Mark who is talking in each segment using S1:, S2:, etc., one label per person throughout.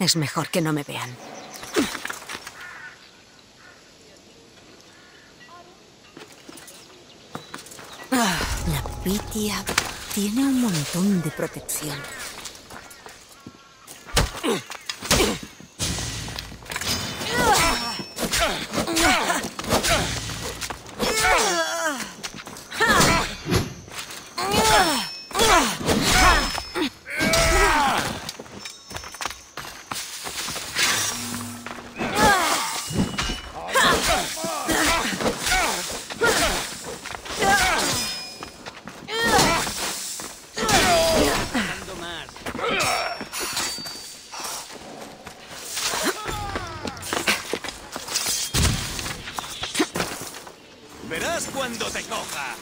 S1: Es mejor que no me vean. La pitia tiene un montón de protección.
S2: Cuando te coja.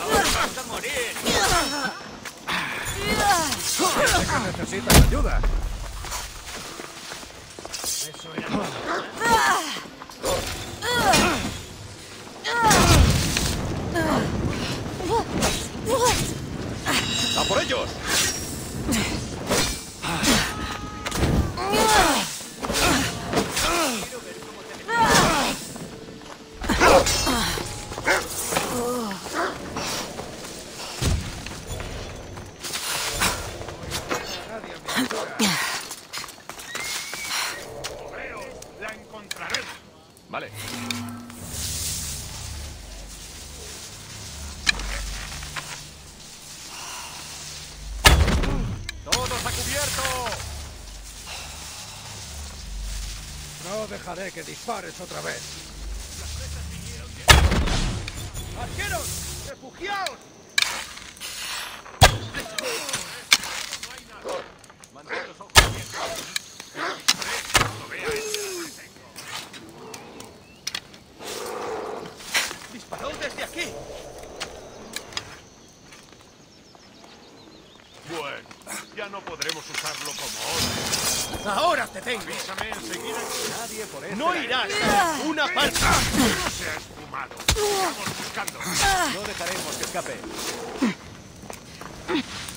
S2: Ahora vas a morir.
S3: Necesitas ayuda.
S2: ¡A por ellos!
S3: Dejaré que dispares otra vez.
S2: ¡Arqueros! ¡Refugiaos! Mantén los ojos abiertos. Lo vea este. ¡Disparó desde aquí! Bueno, ya no podremos usarlo como
S3: ¡Ahora te tengo!
S2: Avísame enseguida.
S3: Nadie por eso.
S2: ¡No irás a ninguna parte! ¡No se ha esfumado! ¡Estamos buscando!
S3: No dejaremos que escape. ¡Vete!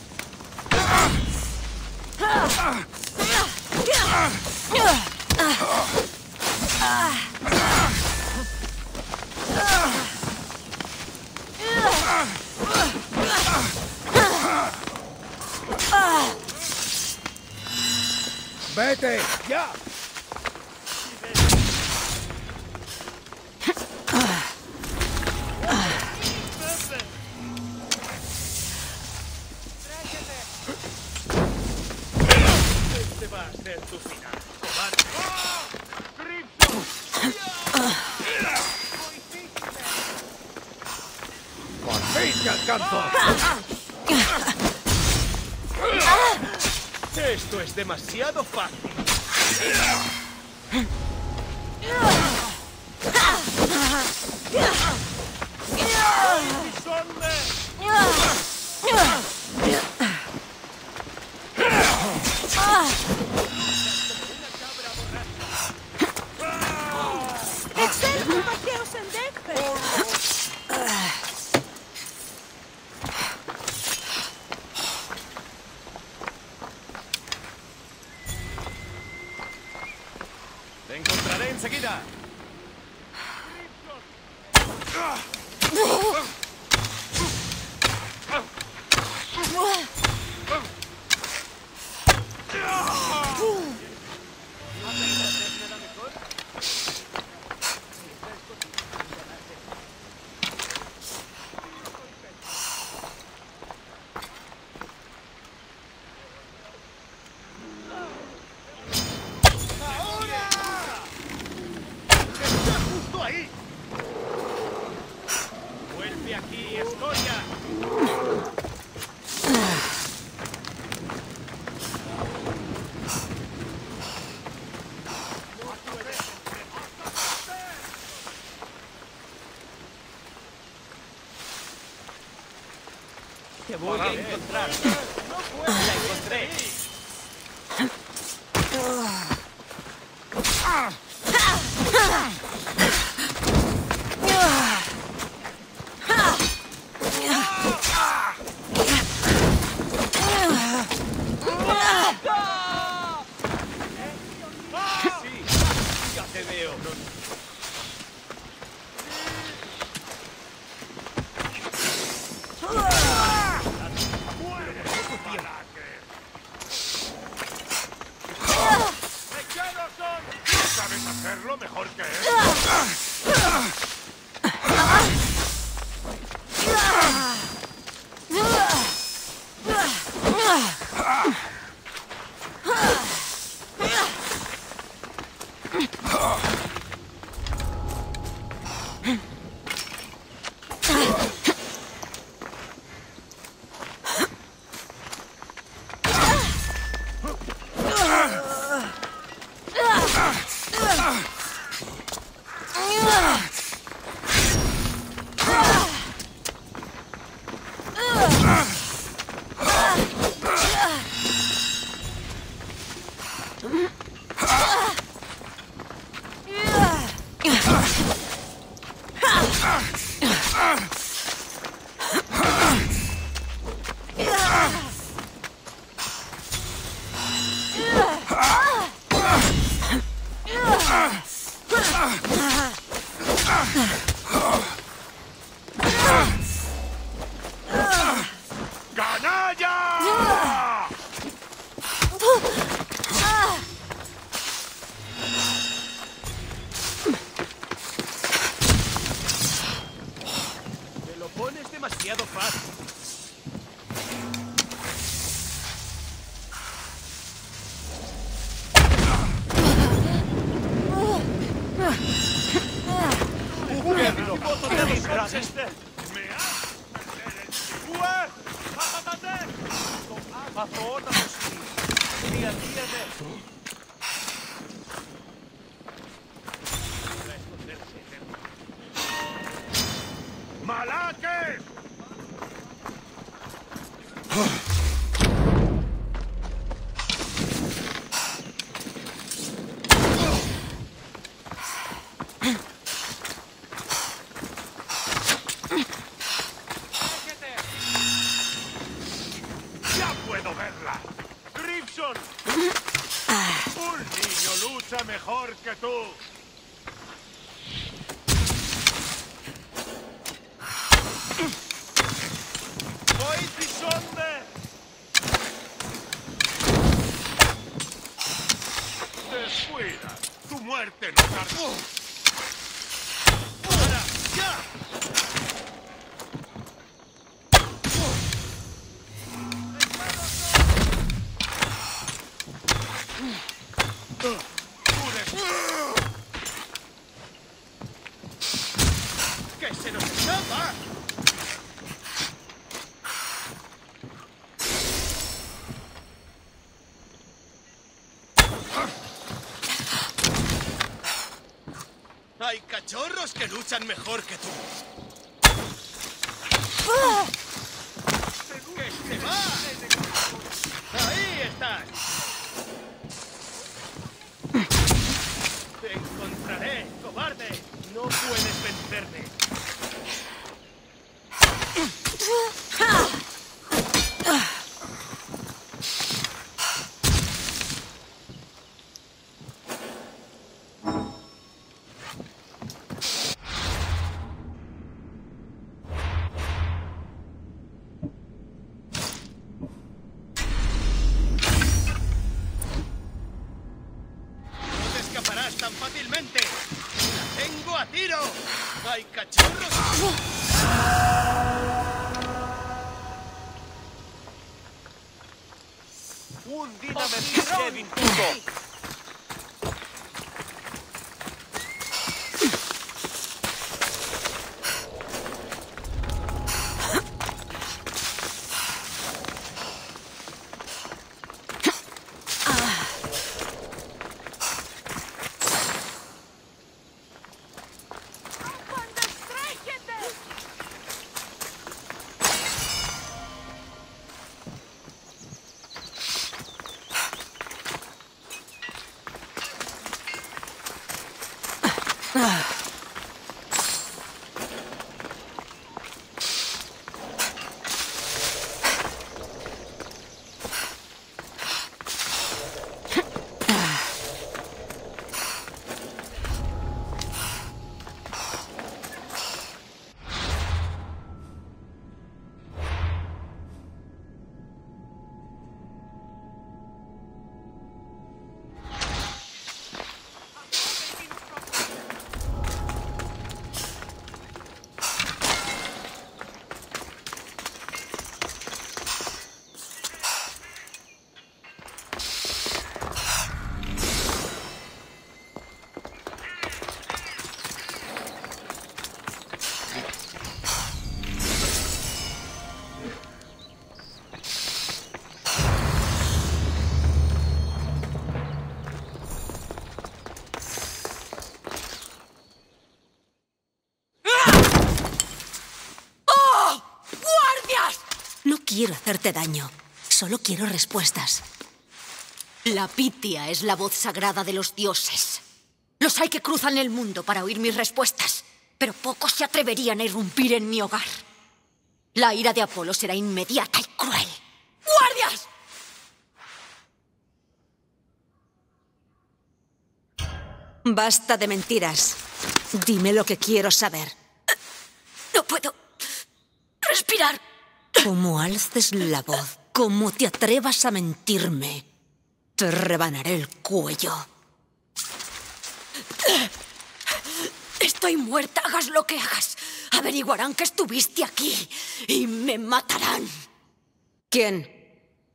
S3: ¡Ya!
S2: Este demasiado fácil. Te encontraré enseguida. ¡Está justo ahí! ¡Vuelve aquí, escoria!
S4: Te voy a encontrar. La encontré. Κουράζεστε.
S2: Μεά. Κουέ. Πάθατε. Παθώ όταν mejor que tú! ¡Voy bisonde! ¡Descuida! ¡Tu muerte no tardó! ¡Ahora! ¡Ya!
S4: ¡Que se nos escapa! Hay mejor que tú. ¡Ahí estás! ¡Te encontraré, cobarde! ¡No puedes vencerme! ¡La tengo a tiro! ¡Hay cachorros!
S2: ¡Un Dynamite Kevin Ах.
S1: Quiero hacerte daño. Solo quiero respuestas.
S5: La Pitia es la voz sagrada de los dioses. Los hay que cruzan el mundo para oír mis respuestas, pero pocos se atreverían a irrumpir en mi hogar. La ira de Apolo será inmediata y cruel. ¡Guardias!
S1: Basta de mentiras. Dime lo que quiero saber.
S5: No puedo respirar.
S1: Como alces la voz, como te atrevas a mentirme, te rebanaré el cuello.
S5: Estoy muerta, hagas lo que hagas. Averiguarán que estuviste aquí y me matarán.
S1: ¿Quién?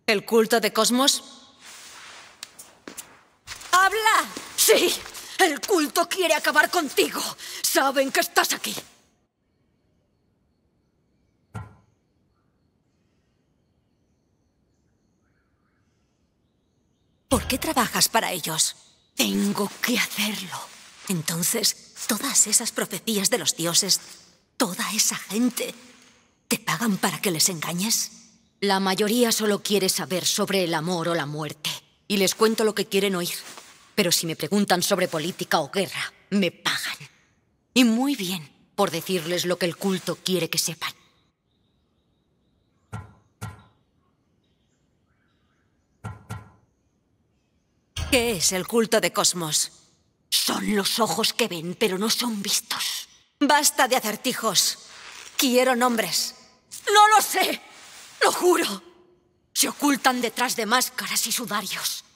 S1: ¿El culto de Cosmos?
S5: ¡Habla! Sí, el culto quiere acabar contigo. Saben que estás aquí.
S1: ¿Por qué trabajas para ellos?
S5: Tengo que hacerlo.
S1: Entonces, todas esas profecías de los dioses, toda esa gente, ¿te pagan para que les engañes?
S5: La mayoría solo quiere saber sobre el amor o la muerte. Y les cuento lo que quieren oír. Pero si me preguntan sobre política o guerra, me pagan. Y muy bien, por decirles lo que el culto quiere que sepan.
S1: ¿Qué es el culto de Cosmos?
S5: Son los ojos que ven, pero no son vistos.
S1: Basta de acertijos. Quiero nombres.
S5: No lo sé. Lo juro. Se ocultan detrás de máscaras y sudarios.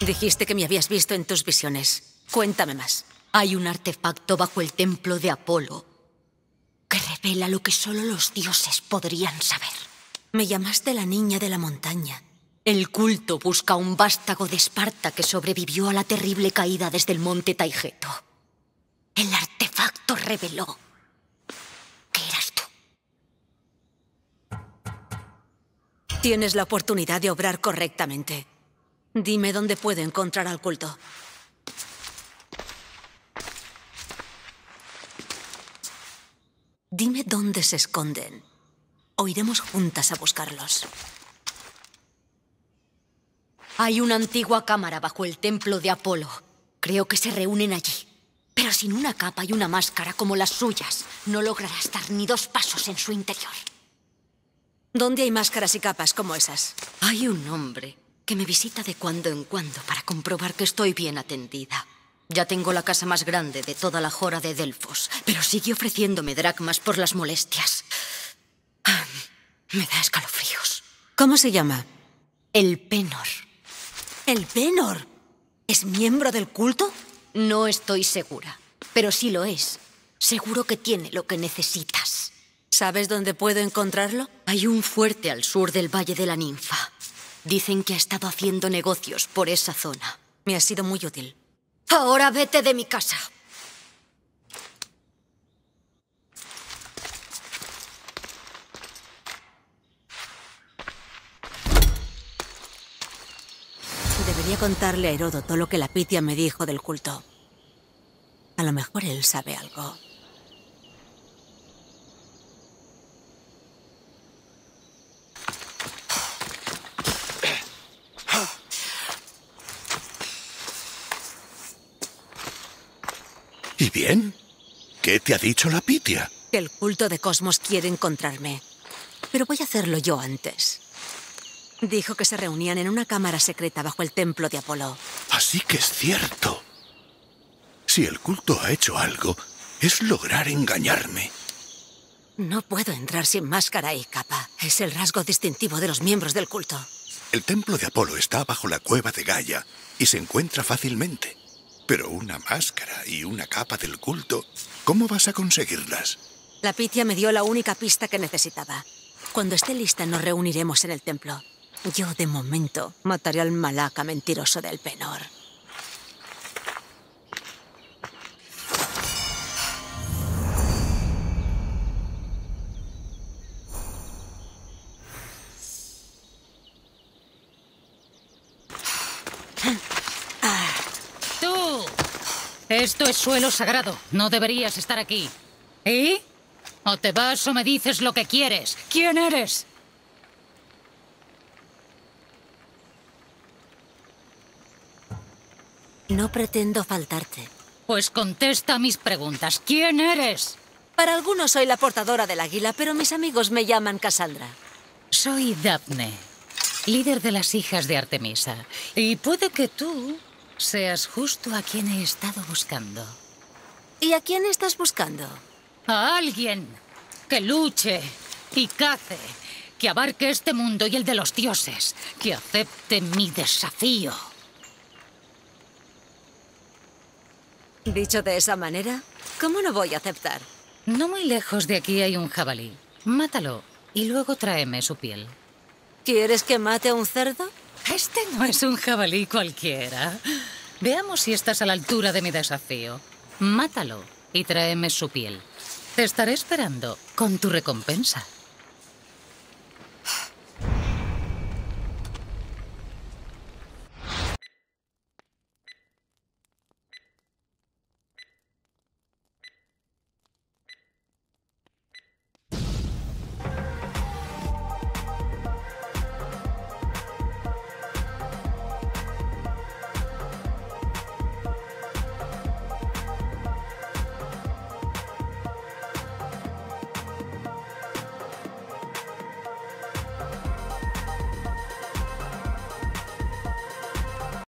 S1: Dijiste que me habías visto en tus visiones. Cuéntame más.
S5: Hay un artefacto bajo el templo de Apolo que revela lo que solo los dioses podrían saber.
S1: Me llamaste la niña de la montaña.
S5: El culto busca un vástago de Esparta que sobrevivió a la terrible caída desde el monte Taigeto. El artefacto reveló que eras tú.
S1: Tienes la oportunidad de obrar correctamente. Dime dónde puedo encontrar al culto. Dime dónde se esconden. O iremos juntas a buscarlos.
S5: Hay una antigua cámara bajo el templo de Apolo. Creo que se reúnen allí. Pero sin una capa y una máscara como las suyas, no lograrás dar ni dos pasos en su interior.
S1: ¿Dónde hay máscaras y capas como esas?
S5: Hay un hombre que me visita de cuando en cuando para comprobar que estoy bien atendida. Ya tengo la casa más grande de toda la jora de Delfos, pero sigue ofreciéndome dracmas por las molestias. Ah, me da escalofríos.
S1: ¿Cómo se llama?
S5: El Penor.
S1: ¿El Penor? ¿Es miembro del culto?
S5: No estoy segura, pero si lo es, seguro que tiene lo que necesitas.
S1: ¿Sabes dónde puedo encontrarlo?
S5: Hay un fuerte al sur del Valle de la Ninfa. Dicen que ha estado haciendo negocios por esa zona.
S1: Me ha sido muy útil.
S5: Ahora vete de mi casa.
S1: Debería contarle a Heródoto lo que la Pitia me dijo del culto. A lo mejor él sabe algo.
S6: bien? ¿Qué te ha dicho la Pitia?
S1: Que el culto de Cosmos quiere encontrarme. Pero voy a hacerlo yo antes. Dijo que se reunían en una cámara secreta bajo el templo de Apolo.
S6: Así que es cierto. Si el culto ha hecho algo, es lograr engañarme.
S1: No puedo entrar sin máscara y capa. Es el rasgo distintivo de los miembros del culto.
S6: El templo de Apolo está bajo la cueva de Gaia y se encuentra fácilmente. Pero una máscara y una capa del culto, ¿cómo vas a conseguirlas?
S1: La Pitia me dio la única pista que necesitaba. Cuando esté lista nos reuniremos en el templo. Yo, de momento, mataré al malaca mentiroso del Penor.
S7: ¡Tú! Esto es suelo sagrado. No deberías estar aquí. ¿Y? O te vas o me dices lo que quieres. ¿Quién eres?
S1: No pretendo faltarte.
S7: Pues contesta mis preguntas. ¿Quién eres?
S1: Para algunos soy la portadora del águila, pero mis amigos me llaman Cassandra.
S7: Soy Daphne, líder de las hijas de Artemisa. Y puede que tú seas justo a quien he estado buscando.
S1: ¿Y a quién estás buscando?
S7: A alguien que luche y cace, que abarque este mundo y el de los dioses, que acepte mi desafío.
S1: Dicho de esa manera, ¿cómo no voy a aceptar?
S7: No muy lejos de aquí hay un jabalí. Mátalo y luego tráeme su piel.
S1: ¿Quieres que mate a un cerdo?
S7: Este no es un jabalí cualquiera. Veamos si estás a la altura de mi desafío. Mátalo y tráeme su piel. Te estaré esperando con tu recompensa.